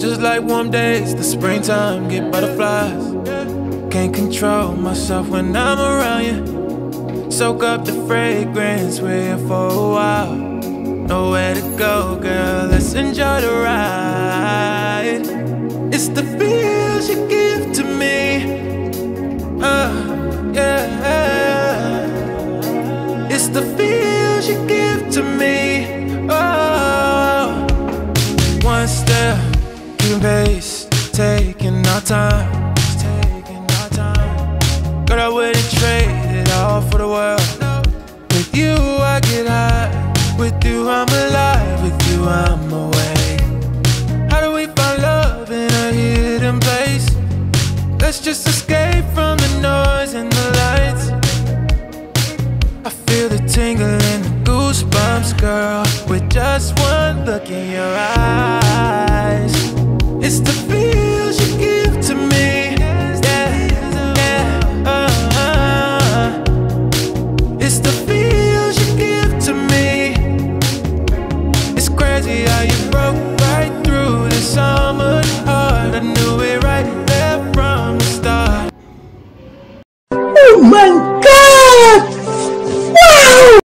Just like warm days, the springtime get butterflies. Can't control myself when I'm around you. Soak up the fragrance, we're for a while. Nowhere to go, girl, let's enjoy the ride. It's the feels you give to me. Uh, yeah. It's the feels you give to me. Pace, taking our time, taking our time. Girl, I wouldn't trade it all for the world. With you, I get high. With you, I'm alive. With you, I'm away. How do we find love in a hidden place? Let's just escape from the noise and the lights. I feel the tingle and the goosebumps, girl, with just one look in your eyes.